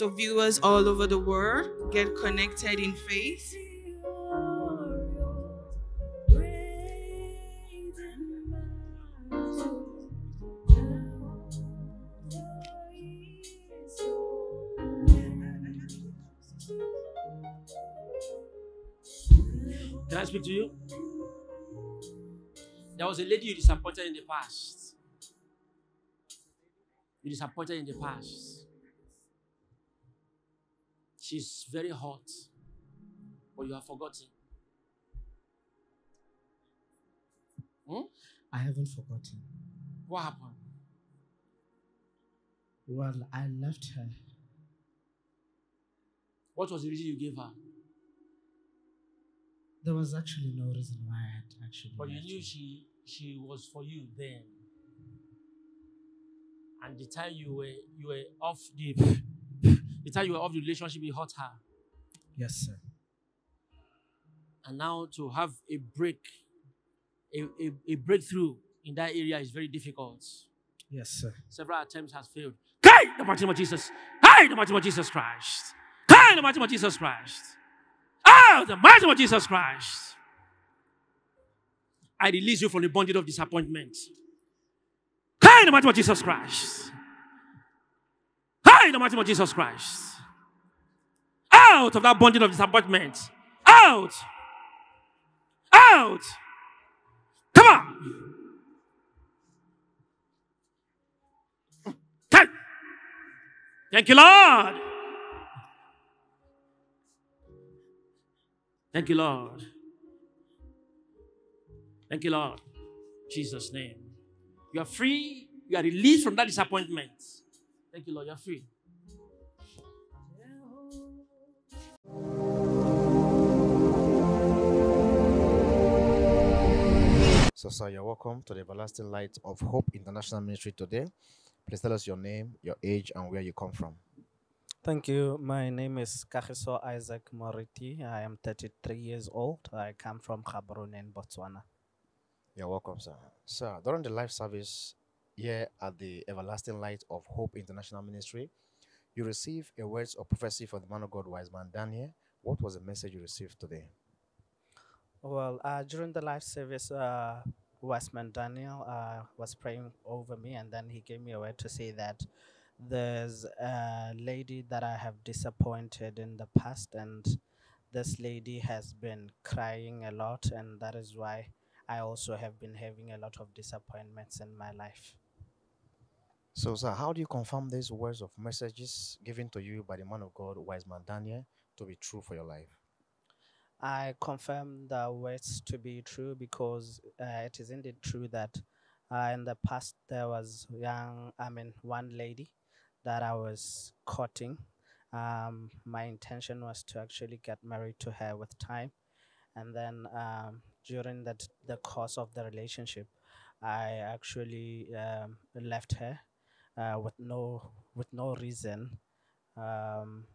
So, viewers all over the world, get connected in faith. Can I speak to you? There was a lady you disappointed in the past. You disappointed in the past. She's very hot, but you have forgotten. Hmm? I haven't forgotten. What happened? Well, I left her. What was the reason you gave her? There was actually no reason why I had actually. But you knew her. she she was for you then. And the time you were you were off the the time you were off the relationship, you hurt her. Yes, sir. And now to have a break, a, a, a breakthrough in that area is very difficult. Yes, sir. Several attempts has failed. Kai the mighty name of Jesus. Kai the mighty name of Jesus Christ. Kai the mighty name of Jesus Christ. Oh, the mighty name of Jesus Christ. I release you from the bondage of disappointment. Kai the mighty name of Jesus Christ. Kai the mighty name of Jesus Christ. Out of that bondage of disappointment. Out. Out. Come on. Thank you, Lord. Thank you, Lord. Thank you, Lord. Jesus' name. You are free. You are released from that disappointment. Thank you, Lord. You are free. So, sir, you're welcome to the Everlasting Light of Hope International Ministry today. Please tell us your name, your age, and where you come from. Thank you. My name is Kagiso Isaac Moriti. I am 33 years old. I come from Gaborone in Botswana. You're welcome, sir. Sir, during the live service here at the Everlasting Light of Hope International Ministry, you received a word of prophecy from the man of God, wise man Daniel. What was the message you received today? Well, uh, during the life service, uh, Man Daniel uh, was praying over me, and then he gave me a word to say that there's a lady that I have disappointed in the past, and this lady has been crying a lot, and that is why I also have been having a lot of disappointments in my life. So, sir, how do you confirm these words of messages given to you by the man of God, wise man Daniel, to be true for your life? I confirm the words to be true because uh, it is indeed true that uh, in the past there was young, I mean, one lady that I was courting. Um, my intention was to actually get married to her with time, and then um, during that the course of the relationship, I actually um, left her uh, with no with no reason. Um,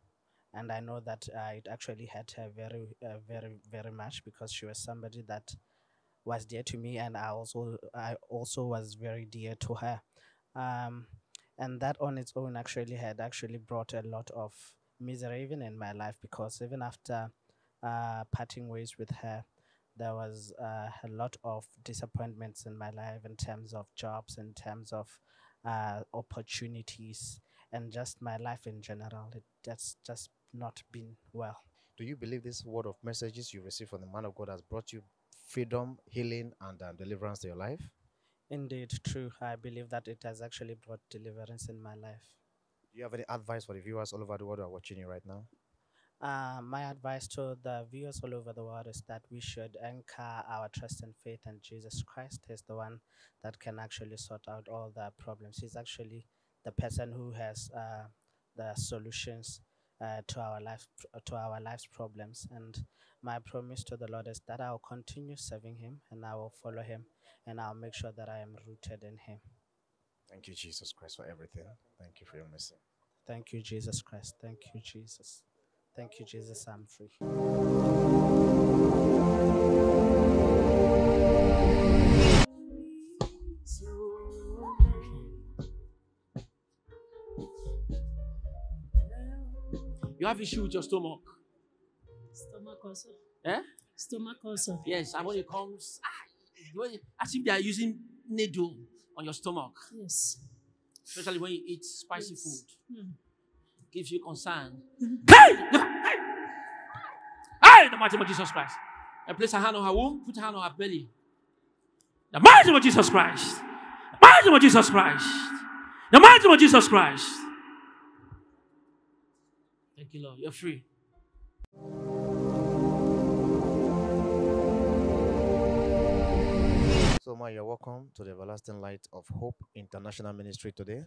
and I know that uh, it actually hurt her very, uh, very, very much because she was somebody that was dear to me, and I also, I also was very dear to her. Um, and that on its own actually had actually brought a lot of misery even in my life because even after uh, parting ways with her, there was uh, a lot of disappointments in my life in terms of jobs, in terms of uh, opportunities, and just my life in general. It that's just not been well. Do you believe this word of messages you received from the man of God has brought you freedom, healing, and uh, deliverance to your life? Indeed, true. I believe that it has actually brought deliverance in my life. Do you have any advice for the viewers all over the world who are watching you right now? Uh, my advice to the viewers all over the world is that we should anchor our trust and faith in Jesus Christ. He's the one that can actually sort out all the problems. He's actually the person who has uh, the solutions uh, to our life to our life's problems. And my promise to the Lord is that I will continue serving Him and I will follow Him and I'll make sure that I am rooted in Him. Thank you, Jesus Christ, for everything. Thank you for your mercy. Thank you, Jesus Christ. Thank you, Jesus. Thank you, Jesus. I'm free. You have issue with your stomach. Stomach also. Eh? Stomach also. Yes, and when it comes, ah, when as if they are using needle on your stomach, Yes. especially when you eat spicy Yes. food. Hmm. Gives you concern. Hey! Hey! Hey! The mighty name of Jesus Christ. And place a hand on her womb, put a hand on her belly. The mighty name of Jesus Christ. The mighty name of Jesus Christ. The mighty name of Jesus Christ. Thank you, Lord. You're free. So, Ma, you're welcome to the Everlasting Light of Hope International Ministry today.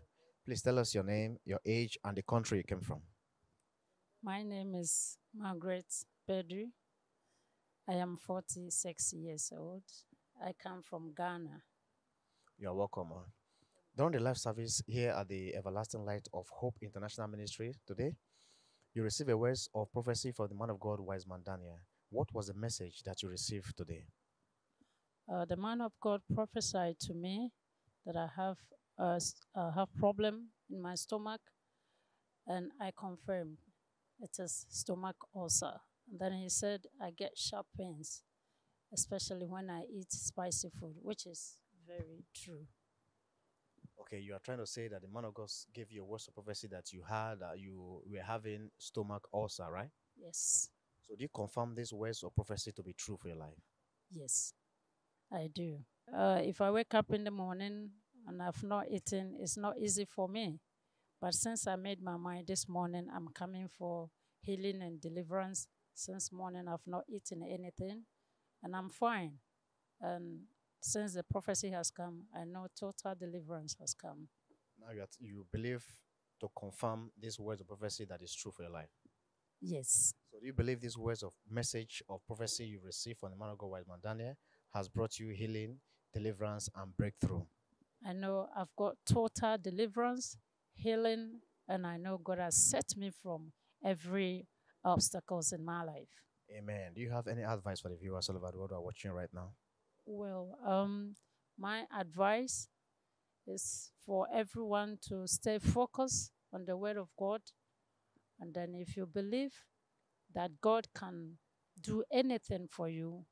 Please tell us your name, your age, and the country you came from. My name is Margaret Bedri. I am 46 years old. I come from Ghana. You're welcome. Ma. During the live service here at the Everlasting Light of Hope International Ministry today, you receive a words of prophecy from the man of God, Wise Man Daniel. What was the message that you received today? Uh, the man of God prophesied to me that I have s- uh, have problem in my stomach, and I confirmed it is stomach ulcer. And then he said I get sharp pains, especially when I eat spicy food, which is very true. Okay, you are trying to say that the man of God gave you a words of prophecy that you had, uh, you were having stomach ulcer, right? Yes, So, do you confirm these words of prophecy to be true for your life? yes, I do. Uh, if I wake up in the morning and I've not eaten, it's not easy for me. But since I made my mind this morning, I'm coming for healing and deliverance. Since morning, I've not eaten anything, and I'm fine. And since the prophecy has come, I know total deliverance has come. Now you, you believe to confirm these words of prophecy that is true for your life. Yes, So, do you believe these words of message of prophecy you received from the man of God, Wise Man Daniel, has brought you healing, deliverance, and breakthrough? I know I've got total deliverance, healing, and I know God has set me from every obstacles in my life. Amen. Do you have any advice for the viewers all over the world who are watching right now? Well, um, my advice is for everyone to stay focused on the Word of God. And then, if you believe that God can do anything for you,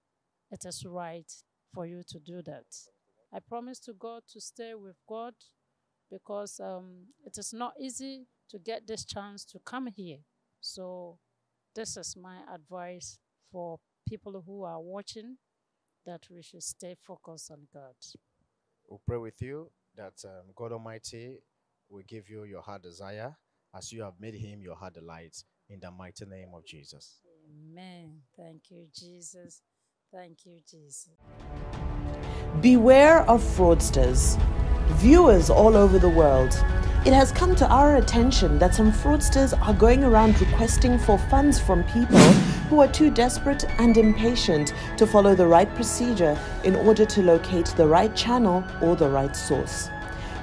it is right for you to do that. I promise to God to stay with God because um, it is not easy to get this chance to come here. So, this is my advice for people who are watching that we should stay focused on God. We'll pray with you that um, God Almighty will give you your heart desire as you have made him your heart delight in the mighty name of Jesus. Amen. Thank you, Jesus. Thank you, Jesus. Beware of fraudsters. Viewers all over the world. It has come to our attention that some fraudsters are going around requesting for funds from people who are too desperate and impatient to follow the right procedure in order to locate the right channel or the right source.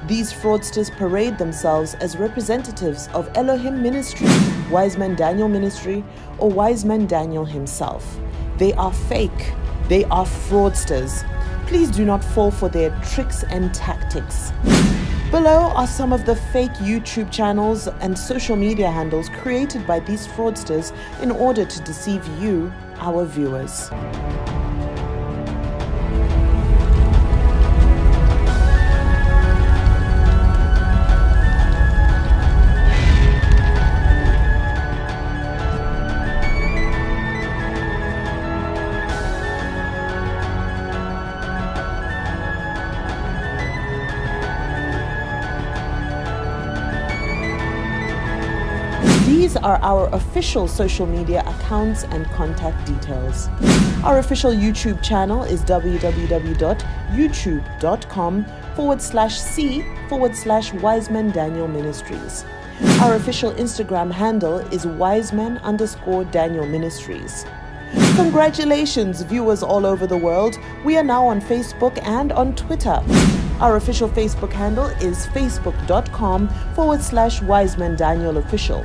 These fraudsters parade themselves as representatives of Elohim Ministry, Wise Man Daniel Ministry, or Wise Man Daniel himself. They are fake. They are fraudsters. Please do not fall for their tricks and tactics. Below are some of the fake YouTube channels and social media handles created by these fraudsters in order to deceive you, our viewers. Our official social media accounts and contact details. Our official YouTube channel is www.youtube.com forward slash C forward slash Wiseman Daniel Ministries. Our official Instagram handle is wiseman underscore Daniel Ministries. Congratulations, viewers all over the world. We are now on Facebook and on Twitter. Our official Facebook handle is facebook.com forward slash Wiseman Daniel Official.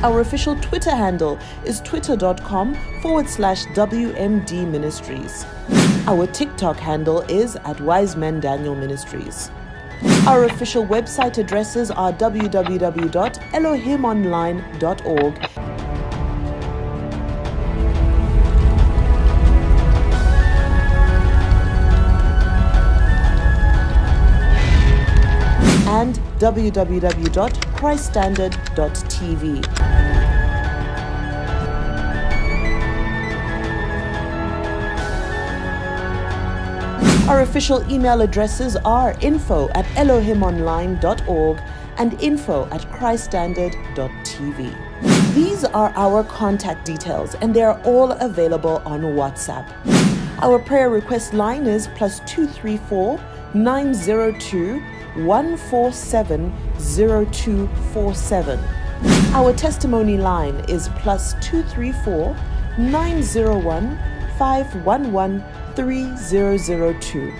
Our official Twitter handle is twitter.com forward slash WMD Ministries. Our TikTok handle is at Wiseman Daniel Ministries. Our official website addresses are www.elohimonline.org and www.christstandard.tv. Our official email addresses are info at elohimonline.org and info at christstandard.tv. These are our contact details and they are all available on WhatsApp. Our prayer request line is plus 234 902 147 0247. Our testimony line is plus 234 901 511 3002.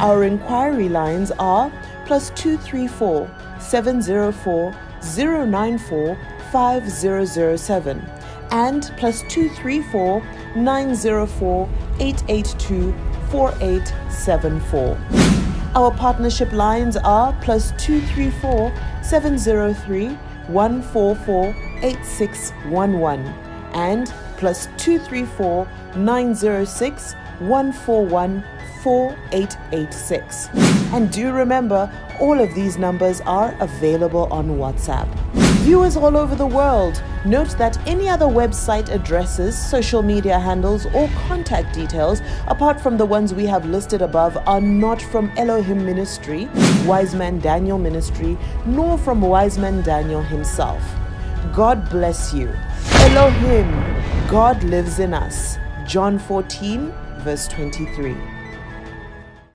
Our inquiry lines are plus 234 704 094 5007 and plus 234 904 882 4874. Our partnership lines are plus 234 703 144 8611 and plus 234 906 141 4886. And do remember, all of these numbers are available on WhatsApp. Viewers all over the world, note that any other website addresses, social media handles, or contact details, apart from the ones we have listed above, are not from Elohim Ministry, Wiseman Daniel Ministry, nor from Wiseman Daniel himself. God bless you. Elohim, God lives in us. John 14, verse 23.